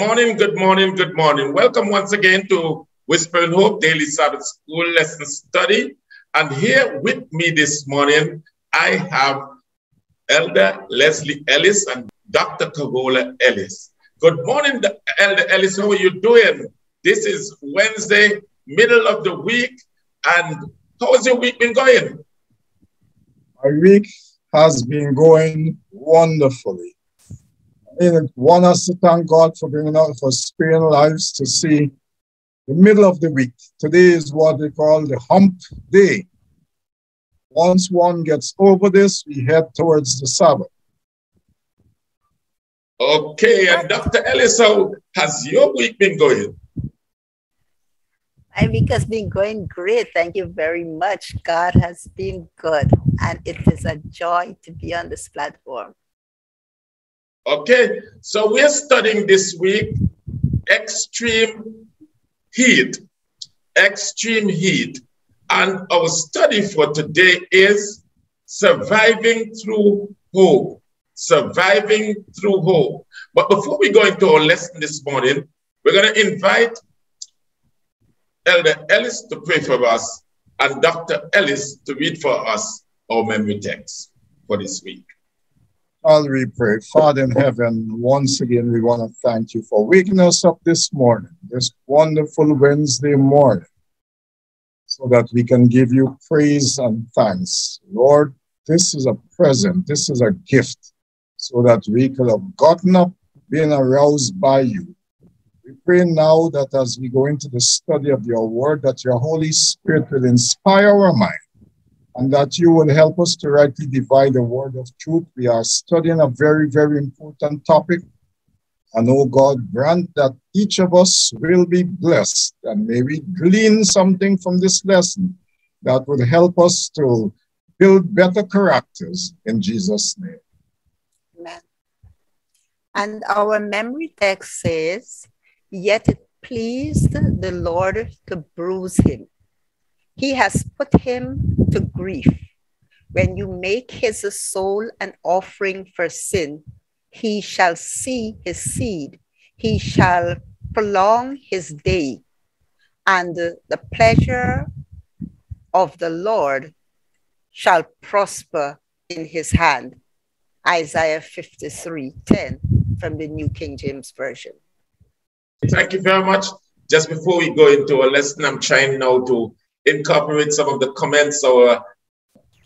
Good morning, good morning, good morning. Welcome once again to Whispering Hope Daily Sabbath School Lesson Study. And here with me this morning, I have Elder Leslie Ellis and Dr. Kagola Ellis. Good morning, Elder Ellis. How are you doing? This is Wednesday, middle of the week. And how has your week been going? My week has been going wonderfully and want us to thank God for bringing us, for sparing lives to see the middle of the week. Today is what they call the hump day. Once one gets over this, we head towards the Sabbath. Okay, and Dr. Ellis, how has your week been going? My week has been going great. Thank you very much. God has been good, and it is a joy to be on this platform. Okay, so we're studying this week extreme heat. Extreme heat. And our study for today is surviving through hope. Surviving through hope. But before we go into our lesson this morning, we're going to invite Elder Ellis to pray for us and Dr. Ellis to read for us our memory text for this week. I'll pray. Father in heaven, once again, we want to thank you for waking us up this morning, this wonderful Wednesday morning, so that we can give you praise and thanks. Lord, this is a present, this is a gift, so that we could have gotten up, being aroused by you. We pray now that as we go into the study of your word, that your Holy Spirit will inspire our mind and that you will help us to rightly divide the word of truth. We are studying a very, very important topic. And oh God, grant that each of us will be blessed and may we glean something from this lesson that will help us to build better characters in Jesus' name. Amen. And our memory text says, Yet it pleased the Lord to bruise him he has put him to grief. When you make his soul an offering for sin, he shall see his seed, he shall prolong his day, and the pleasure of the Lord shall prosper in his hand. Isaiah 53 10 from the New King James Version. Thank you very much. Just before we go into a lesson, I'm trying now to incorporate some of the comments our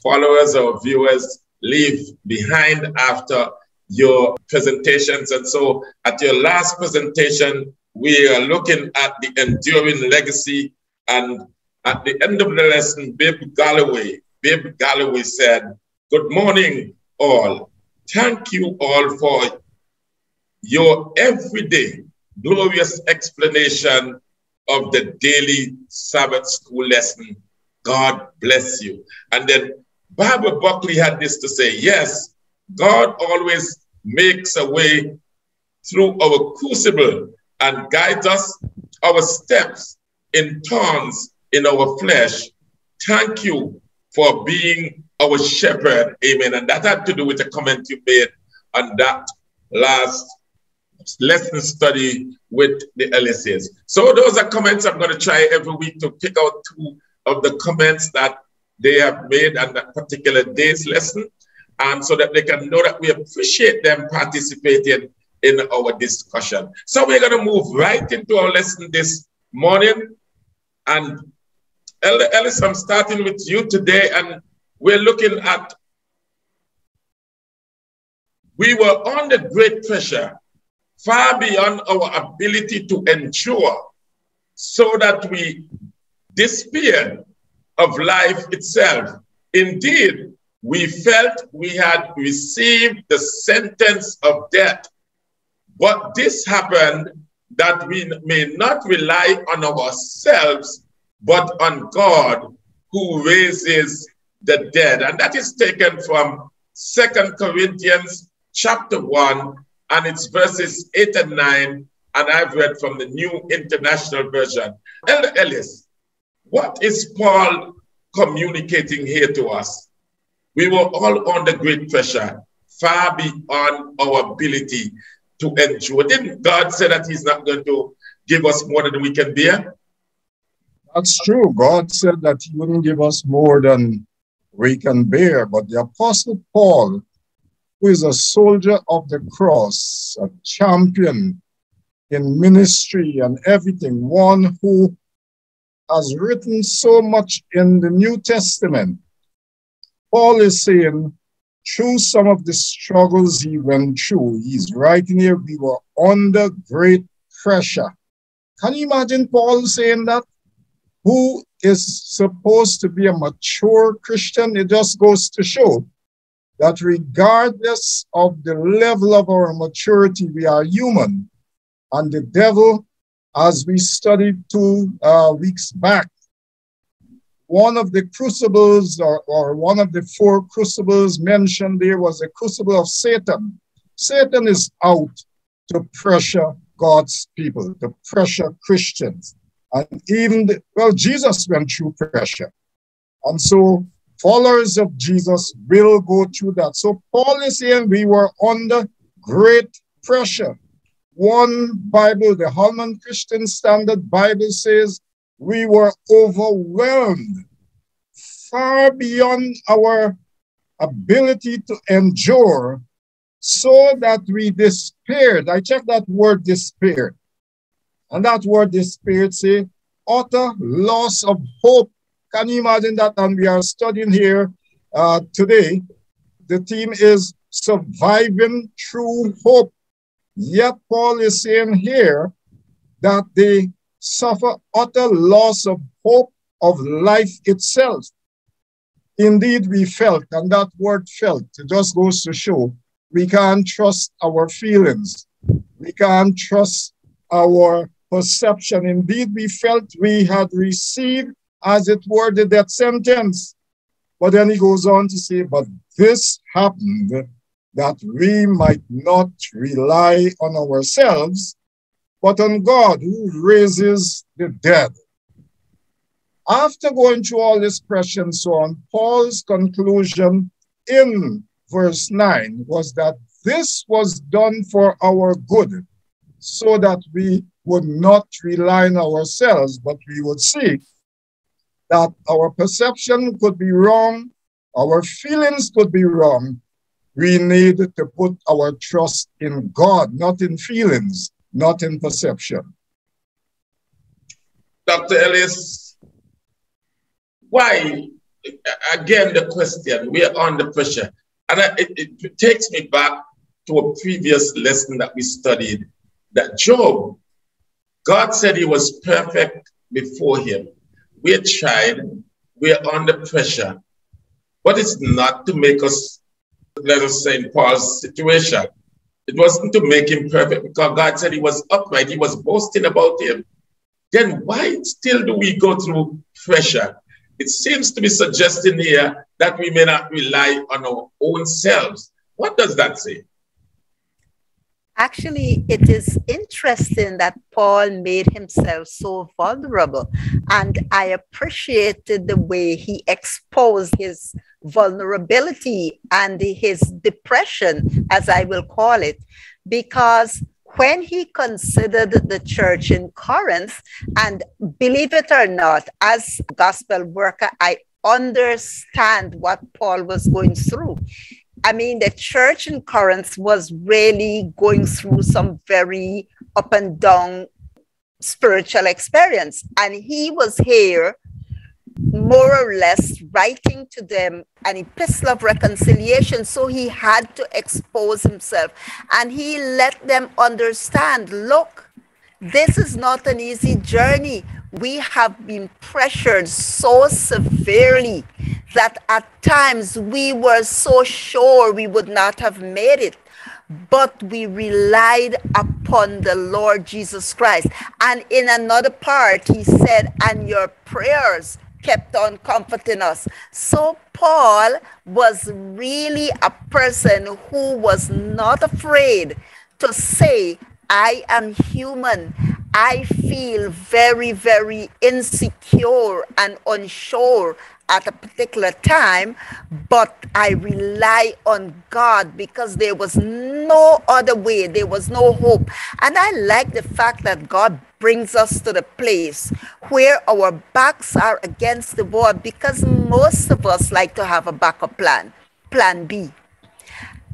followers or viewers leave behind after your presentations. And so at your last presentation, we are looking at the enduring legacy. And at the end of the lesson, Babe Galloway, Babe Galloway said, Good morning, all. Thank you all for your everyday glorious explanation of the daily Sabbath school lesson. God bless you. And then Barbara Buckley had this to say yes, God always makes a way through our crucible and guides us our steps in thorns in our flesh. Thank you for being our shepherd. Amen. And that had to do with the comment you made on that last lesson study with the Ellises. So those are comments I'm going to try every week to pick out two of the comments that they have made on that particular day's lesson, and so that they can know that we appreciate them participating in our discussion. So we're going to move right into our lesson this morning. And Elder Ellis, I'm starting with you today, and we're looking at we were under great pressure far beyond our ability to endure, so that we despaired of life itself. Indeed, we felt we had received the sentence of death. But this happened that we may not rely on ourselves, but on God who raises the dead. And that is taken from Second Corinthians chapter 1, and it's verses 8 and 9, and I've read from the New International Version. Elder Ellis, what is Paul communicating here to us? We were all under great pressure, far beyond our ability. to endure. Didn't God say that He's not going to give us more than we can bear? That's true. God said that He wouldn't give us more than we can bear. But the Apostle Paul, who is a soldier of the cross, a champion in ministry and everything, one who has written so much in the New Testament, Paul is saying, through some of the struggles he went through, he's writing here, we were under great pressure. Can you imagine Paul saying that? Who is supposed to be a mature Christian? It just goes to show that regardless of the level of our maturity, we are human. And the devil, as we studied two uh, weeks back, one of the crucibles or, or one of the four crucibles mentioned there was a crucible of Satan. Satan is out to pressure God's people, to pressure Christians. And even, the, well, Jesus went through pressure. And so followers of Jesus will go through that. So Paul is saying we were under great pressure. One Bible, the Holman Christian Standard Bible says we were overwhelmed far beyond our ability to endure so that we despaired. I checked that word despaired. And that word despaired say utter loss of hope. Can you imagine that? And we are studying here uh, today. The theme is surviving through hope. Yet Paul is saying here that they suffer utter loss of hope of life itself. Indeed, we felt, and that word felt, it just goes to show we can't trust our feelings. We can't trust our perception. Indeed, we felt we had received, as it were, the death sentence. But then he goes on to say, but this happened that we might not rely on ourselves, but on God who raises the dead. After going through all this pressure and so on, Paul's conclusion in verse 9 was that this was done for our good, so that we would not rely on ourselves, but we would see that our perception could be wrong, our feelings could be wrong. We need to put our trust in God, not in feelings not in perception. Dr. Ellis, why, again, the question, we are under pressure. And it, it takes me back to a previous lesson that we studied that Job, God said he was perfect before him. We are tried, we are under pressure, but it's not to make us, let us say, in Paul's situation, it wasn't to make him perfect because God said he was upright. He was boasting about him. Then why still do we go through pressure? It seems to be suggesting here that we may not rely on our own selves. What does that say? Actually, it is interesting that Paul made himself so vulnerable. And I appreciated the way he exposed his vulnerability and his depression, as I will call it, because when he considered the church in Corinth, and believe it or not, as gospel worker, I understand what Paul was going through. I mean, the church in Corinth was really going through some very up and down spiritual experience. And he was here, more or less, writing to them an epistle of reconciliation. So he had to expose himself. And he let them understand look, this is not an easy journey. We have been pressured so severely that at times we were so sure we would not have made it, but we relied upon the Lord Jesus Christ. And in another part, he said, and your prayers kept on comforting us. So Paul was really a person who was not afraid to say, I am human I feel very, very insecure and unsure at a particular time, but I rely on God because there was no other way, there was no hope. And I like the fact that God brings us to the place where our backs are against the wall because most of us like to have a backup plan, plan B.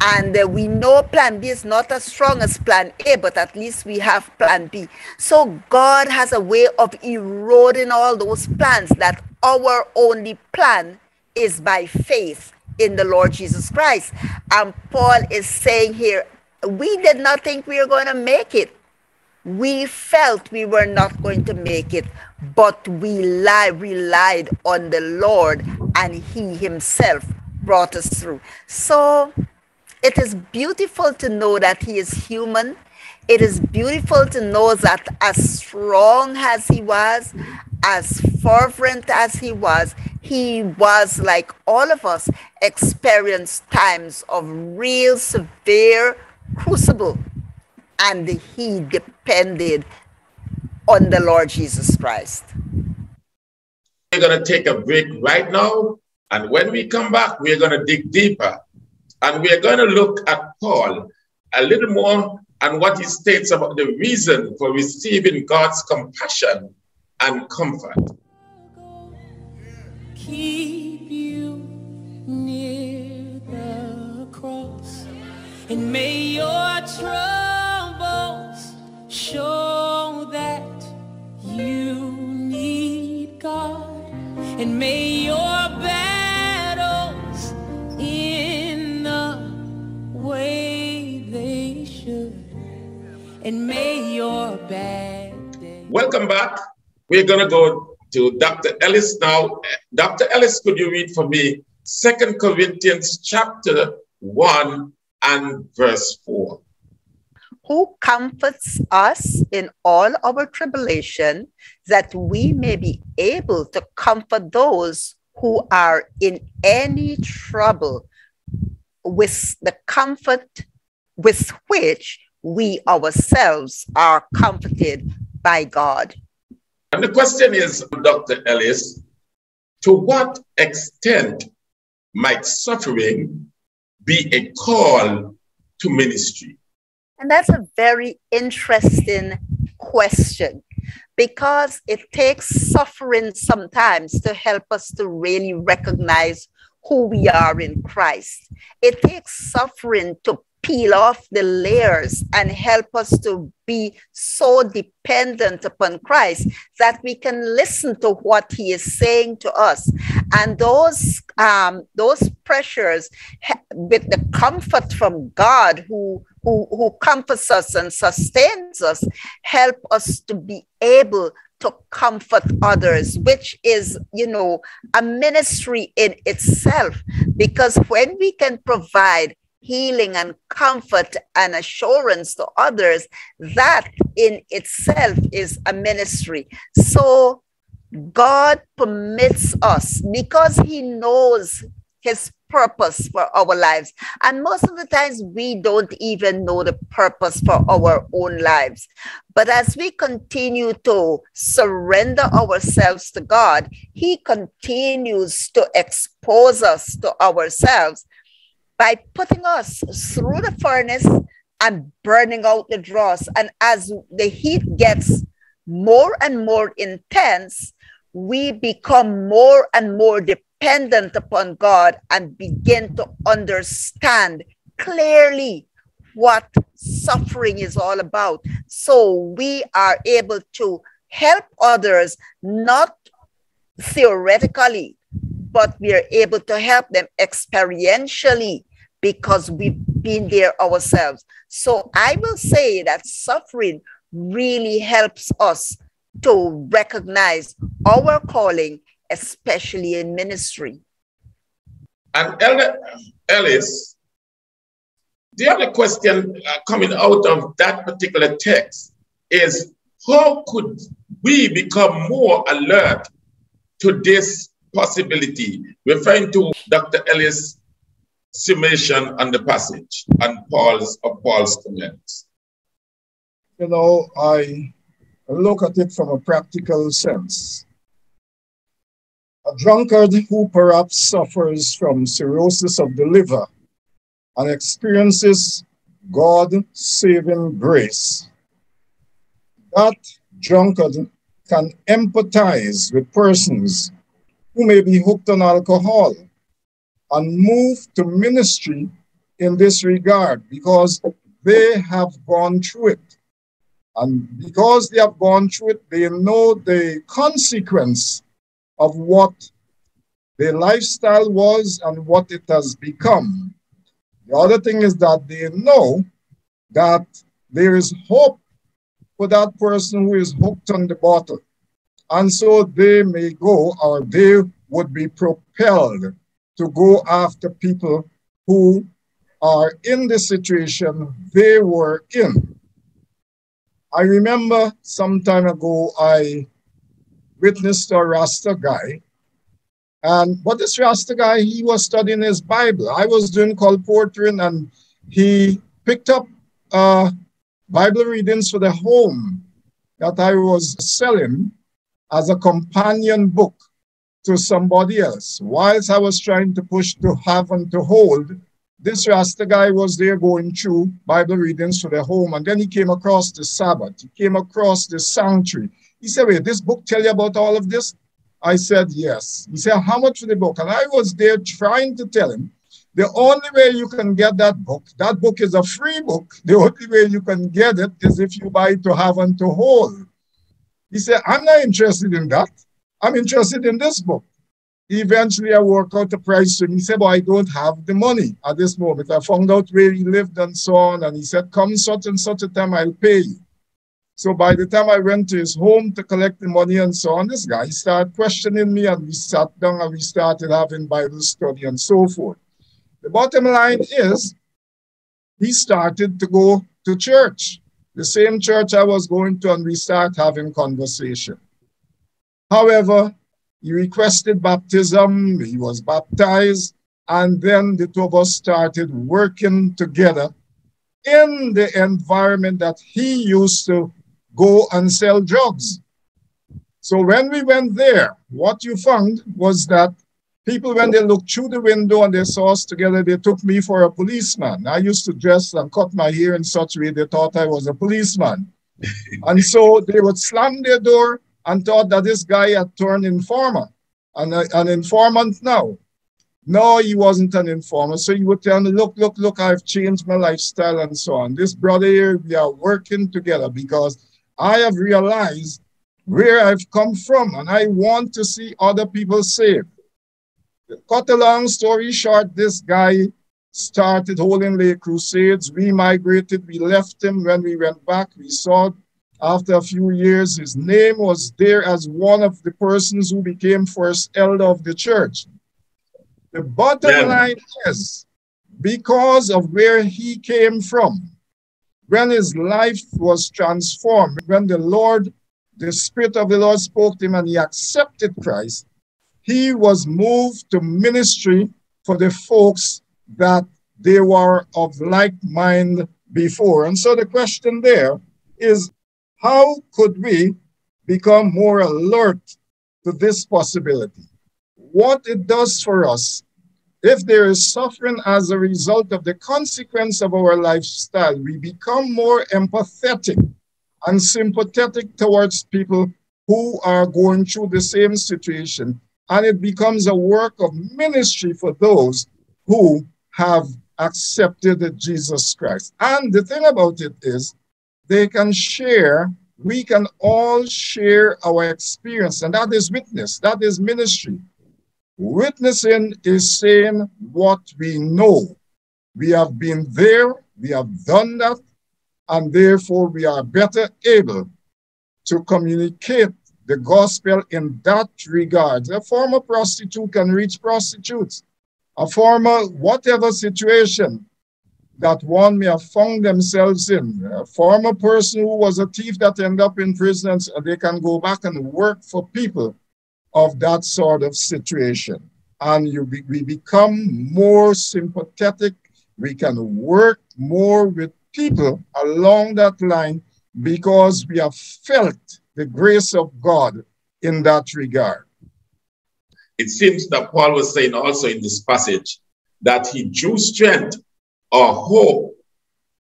And uh, we know plan B is not as strong as plan A, but at least we have plan B. So God has a way of eroding all those plans that our only plan is by faith in the Lord Jesus Christ. And Paul is saying here, we did not think we were going to make it. We felt we were not going to make it, but we li- relied on the Lord and He Himself brought us through. So it is beautiful to know that he is human. It is beautiful to know that as strong as he was, as fervent as he was, he was like all of us, experienced times of real severe crucible. And he depended on the Lord Jesus Christ. We're going to take a break right now. And when we come back, we're going to dig deeper and we are going to look at Paul a little more and what he states about the reason for receiving God's compassion and comfort. Keep you near the cross, and may your troubles show that you need God, and may and may your bad day. Welcome back. We're going to go to Dr. Ellis now. Dr. Ellis, could you read for me Second Corinthians chapter 1 and verse 4? Who comforts us in all our tribulation, that we may be able to comfort those who are in any trouble with the comfort with which we ourselves are comforted by God. And the question is, Dr. Ellis, to what extent might suffering be a call to ministry? And that's a very interesting question because it takes suffering sometimes to help us to really recognize who we are in Christ. It takes suffering to peel off the layers and help us to be so dependent upon Christ that we can listen to what he is saying to us. And those um, those pressures with the comfort from God who, who, who comforts us and sustains us, help us to be able to comfort others, which is, you know, a ministry in itself. Because when we can provide healing and comfort and assurance to others, that in itself is a ministry. So God permits us because He knows His purpose for our lives. And most of the times, we don't even know the purpose for our own lives. But as we continue to surrender ourselves to God, He continues to expose us to ourselves by putting us through the furnace and burning out the dross. And as the heat gets more and more intense, we become more and more dependent upon God and begin to understand clearly what suffering is all about. So we are able to help others, not theoretically, but we are able to help them experientially because we've been there ourselves. So I will say that suffering really helps us to recognize our calling especially in ministry. And Elder Ellis, the other question uh, coming out of that particular text is how could we become more alert to this possibility, referring to Dr. Ellis' summation on the passage and Paul's of Paul's comments? You know, I look at it from a practical sense. A drunkard who perhaps suffers from cirrhosis of the liver and experiences God saving grace. That drunkard can empathize with persons who may be hooked on alcohol and move to ministry in this regard because they have gone through it. And because they have gone through it, they know the consequence of what their lifestyle was and what it has become. The other thing is that they know that there is hope for that person who is hooked on the bottle. And so they may go or they would be propelled to go after people who are in the situation they were in. I remember some time ago I witnessed a Rasta guy and but this Rasta guy, he was studying his Bible. I was doing colporteuring and he picked up uh, Bible readings for the home that I was selling as a companion book to somebody else. Whilst I was trying to push to have and to hold, this Rasta guy was there going through Bible readings for the home. And then he came across the Sabbath. He came across the sanctuary. He said, wait, this book tell you about all of this? I said, yes. He said, how much for the book? And I was there trying to tell him, the only way you can get that book, that book is a free book. The only way you can get it is if you buy to have and to hold. He said, I'm not interested in that. I'm interested in this book. Eventually, I worked out the price to him. He said, Well, I don't have the money at this moment. I found out where he lived and so on. And he said, Come such and such a time, I'll pay you. So by the time I went to his home to collect the money and so on, this guy started questioning me and we sat down and we started having Bible study and so forth. The bottom line is he started to go to church, the same church I was going to, and we start having conversation. However, he requested baptism, he was baptized, and then the two of us started working together in the environment that he used to go and sell drugs. So when we went there, what you found was that people, when they looked through the window and they saw us together, they took me for a policeman. I used to dress and cut my hair in such a way they thought I was a policeman. and so they would slam their door and thought that this guy had turned informer, and uh, an informant now. No, he wasn't an informer. So he would tell me, look, look, look, I've changed my lifestyle and so on. This brother here, we are working together because I have realized where I've come from and I want to see other people saved. Cut a long story short, this guy started holding lay crusades. We migrated, we left him. When we went back, we saw after a few years, his name was there as one of the persons who became first elder of the church. The bottom yeah. line is because of where he came from, when his life was transformed, when the Lord, the Spirit of the Lord spoke to him and he accepted Christ, he was moved to ministry for the folks that they were of like mind before. And so the question there is how could we become more alert to this possibility? What it does for us if there is suffering as a result of the consequence of our lifestyle, we become more empathetic and sympathetic towards people who are going through the same situation. And it becomes a work of ministry for those who have accepted Jesus Christ. And the thing about it is, they can share, we can all share our experience, and that is witness, that is ministry. Witnessing is saying what we know. We have been there, we have done that, and therefore we are better able to communicate the gospel in that regard. A former prostitute can reach prostitutes. A former whatever situation that one may have found themselves in. A former person who was a thief that ended up in prison, they can go back and work for people of that sort of situation. And you be, we become more sympathetic. We can work more with people along that line because we have felt the grace of God in that regard. It seems that Paul was saying also in this passage that he drew strength or hope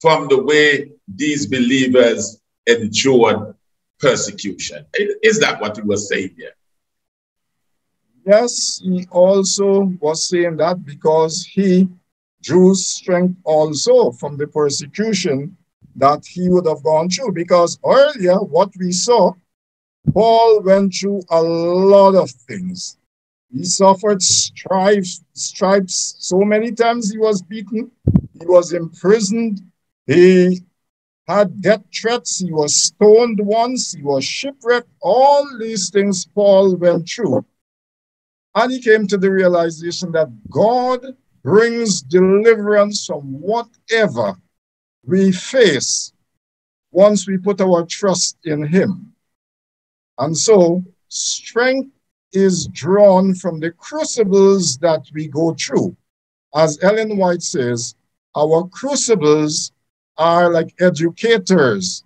from the way these believers endured persecution. Is that what he was saying here? Yes, he also was saying that because he drew strength also from the persecution that he would have gone through. Because earlier, what we saw, Paul went through a lot of things. He suffered stripes, stripes so many times he was beaten. He was imprisoned. He had death threats. He was stoned once. He was shipwrecked. All these things Paul went through. And he came to the realization that God brings deliverance from whatever we face once we put our trust in him. And so strength is drawn from the crucibles that we go through. As Ellen White says, our crucibles are like educators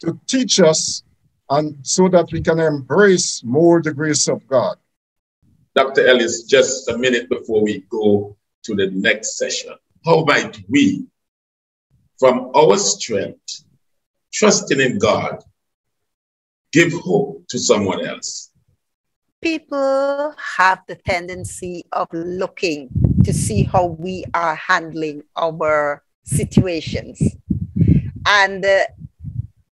to teach us and so that we can embrace more the grace of God. Dr. Ellis, just a minute before we go to the next session, how might we, from our strength, trusting in God, give hope to someone else? People have the tendency of looking to see how we are handling our situations. And uh,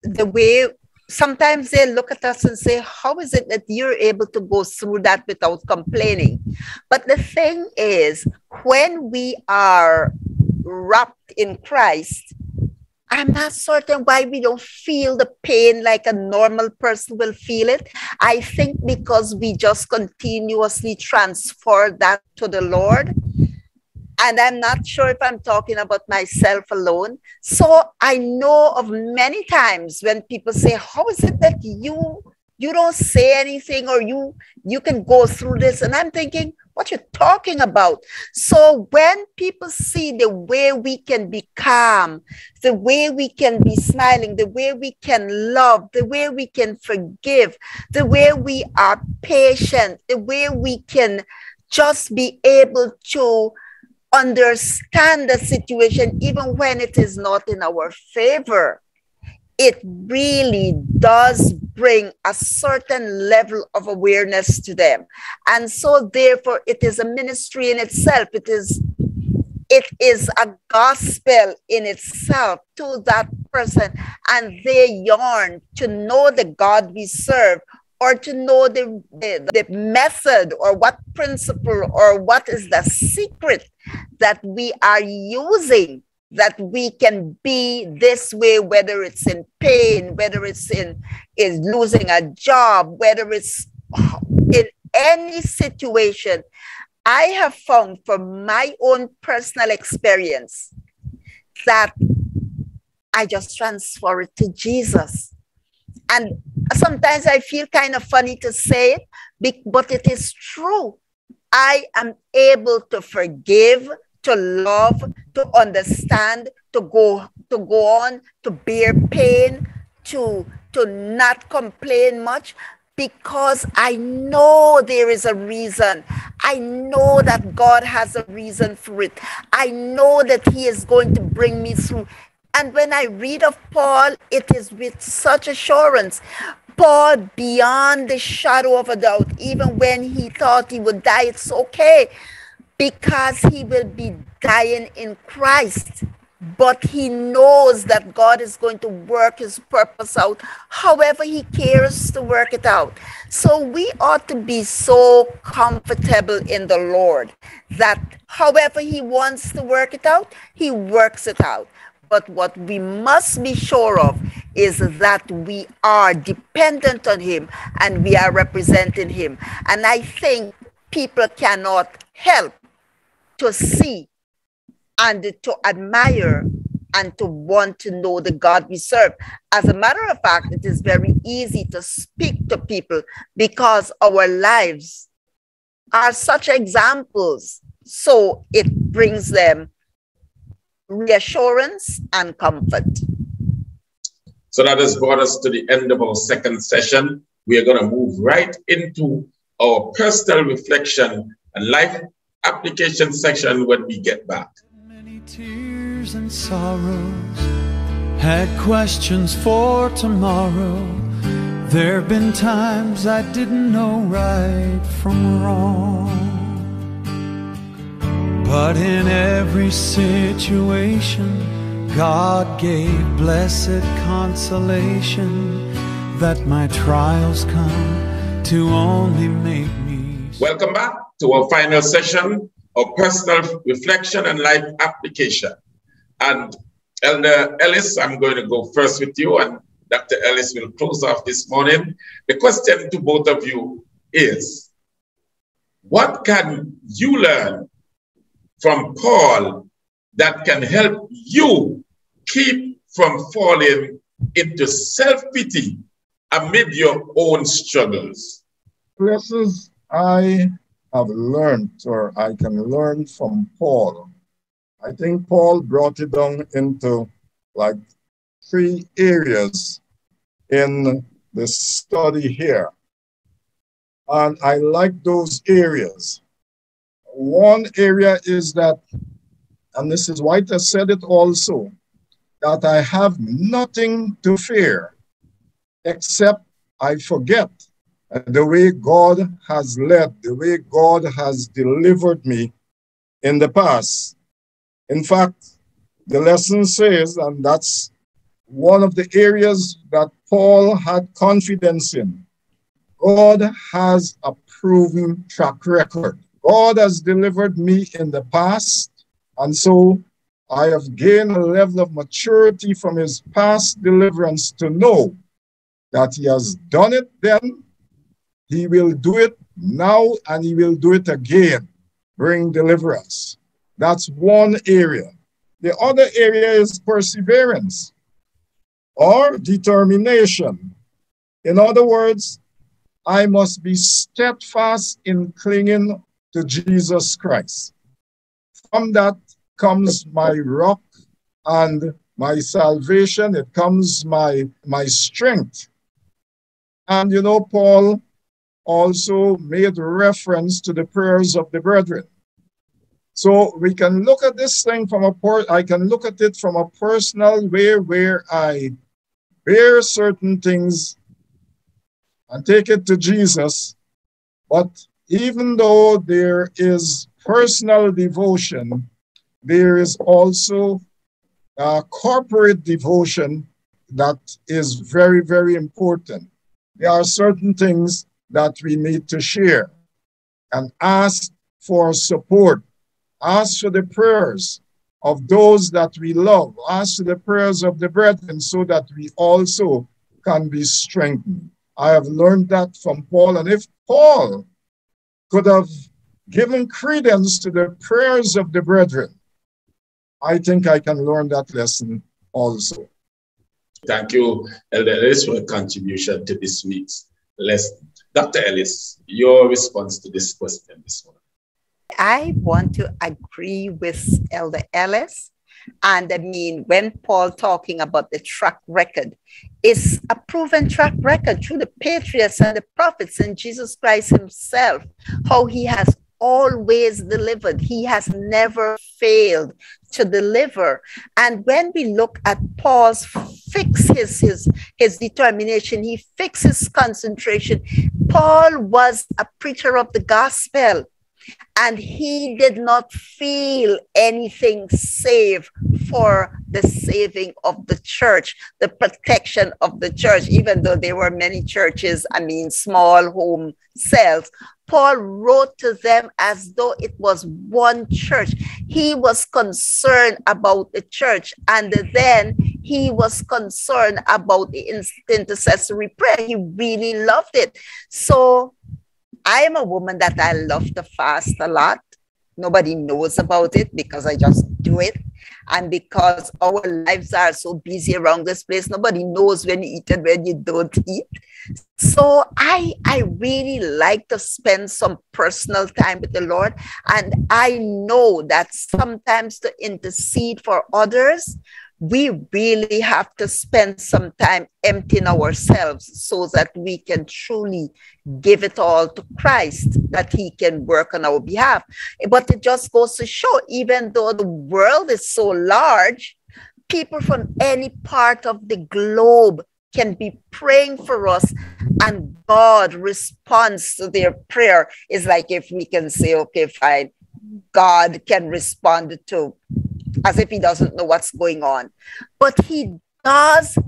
the way sometimes they look at us and say, How is it that you're able to go through that without complaining? But the thing is, when we are wrapped in Christ, I'm not certain why we don't feel the pain like a normal person will feel it. I think because we just continuously transfer that to the Lord. And I'm not sure if I'm talking about myself alone. So I know of many times when people say, How is it that you you don't say anything or you you can go through this? And I'm thinking, what you're talking about. So when people see the way we can be calm, the way we can be smiling, the way we can love, the way we can forgive, the way we are patient, the way we can just be able to understand the situation even when it is not in our favor it really does bring a certain level of awareness to them. And so therefore it is a ministry in itself. It is it is a gospel in itself to that person. And they yearn to know the god we serve or to know the, the, the method or what principle or what is the secret that we are using that we can be this way, whether it's in pain, whether it's in is losing a job, whether it's in any situation. I have found from my own personal experience that I just transfer it to Jesus. And sometimes I feel kind of funny to say it, but it is true. I am able to forgive, to love, to understand, to go to go on, to bear pain, to to not complain much because I know there is a reason. I know that God has a reason for it. I know that He is going to bring me through. And when I read of Paul, it is with such assurance. Paul, beyond the shadow of a doubt, even when he thought he would die, it's okay because he will be dying in Christ. But he knows that God is going to work his purpose out however he cares to work it out. So we ought to be so comfortable in the Lord that however he wants to work it out, he works it out. But what we must be sure of is that we are dependent on him and we are representing him. And I think people cannot help to see and to admire and to want to know the God we serve. As a matter of fact, it is very easy to speak to people because our lives are such examples. So it brings them reassurance and comfort. So that has brought us to the end of our second session. We are going to move right into our personal reflection and life application section when we get back. Many tears and sorrows, had questions for tomorrow. There have been times I didn't know right from wrong. But in every situation, God gave blessed consolation that my trials come to only make me. Welcome back to our final session of personal reflection and life application. And Elder Ellis, I'm going to go first with you, and Dr. Ellis will close off this morning. The question to both of you is what can you learn from Paul that can help you keep from falling into self pity amid your own struggles? Lessons I have learned or I can learn from Paul. I think Paul brought it down into like three areas in the study here. And I like those areas. One area is that, and Mrs. White has said it also, that I have nothing to fear except I forget the way God has led, the way God has delivered me in the past. In fact, the lesson says, and that's one of the areas that Paul had confidence in. God has a proven track record. God has delivered me in the past, and so I have gained a level of maturity from his past deliverance to know that he has done it then, he will do it now, and he will do it again, bring deliverance. That's one area. The other area is perseverance or determination. In other words, I must be steadfast in clinging to Jesus Christ. From that comes my rock and my salvation. It comes my, my strength. And you know, Paul also made reference to the prayers of the brethren. So we can look at this thing from a port, I can look at it from a personal way where I bear certain things and take it to Jesus. But even though there is personal devotion, there is also a corporate devotion that is very, very important. There are certain things that we need to share and ask for support Ask for the prayers of those that we love. Ask for the prayers of the brethren so that we also can be strengthened. I have learned that from Paul. And if Paul could have given credence to the prayers of the brethren, I think I can learn that lesson also. Thank you, Elder Ellis, for a contribution to this week's lesson. Dr. Ellis, your response to this question this morning. I want to agree with Elder Ellis. And I mean, when Paul talking about the track record, is a proven track record through the patriots and the prophets and Jesus Christ himself, how he has always delivered. He has never failed to deliver. And when we look at Paul's fix his, his, his determination, he fixes concentration. Paul was a preacher of the gospel and he did not feel anything save for the saving of the church, the protection of the church, even though there were many churches, I mean, small home cells. Paul wrote to them as though it was one church. He was concerned about the church, and then he was concerned about the intercessory prayer. He really loved it. So I am a woman that I love to fast a lot. Nobody knows about it because I just do it. And because our lives are so busy around this place, nobody knows when you eat and when you don't eat. So I, I really like to spend some personal time with the Lord. And I know that sometimes to intercede for others we really have to spend some time emptying ourselves so that we can truly give it all to Christ, that He can work on our behalf. But it just goes to show, even though the world is so large, people from any part of the globe can be praying for us and God responds to their prayer. It's like if we can say, okay, fine, God can respond to as if he doesn't know what's going on. But he does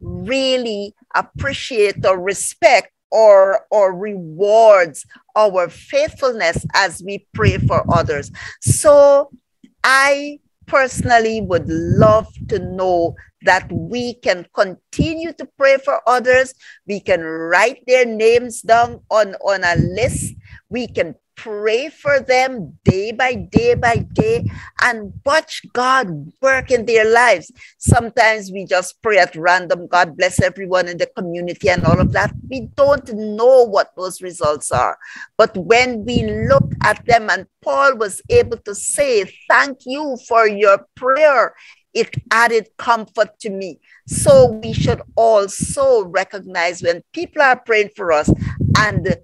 really appreciate or respect or, or rewards our faithfulness as we pray for others. So I personally would love to know that we can continue to pray for others. We can write their names down on, on a list. We can pray for them day by day by day and watch God work in their lives. Sometimes we just pray at random, God bless everyone in the community and all of that. We don't know what those results are. But when we look at them, and Paul was able to say, Thank you for your prayer, it added comfort to me. So we should also recognize when people are praying for us and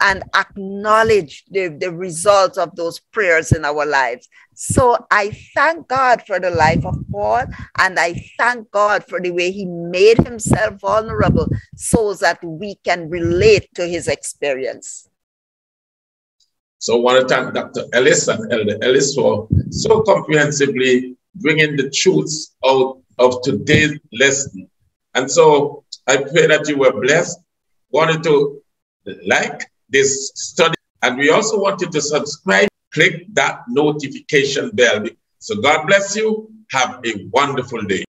and acknowledge the, the results of those prayers in our lives. So I thank God for the life of Paul, and I thank God for the way he made himself vulnerable so that we can relate to his experience. So I want to thank Dr. Ellis and Elder Ellis for so comprehensively bringing the truths out of today's lesson. And so I pray that you were blessed. Wanted to like this study. And we also want you to subscribe, click that notification bell. So God bless you. Have a wonderful day.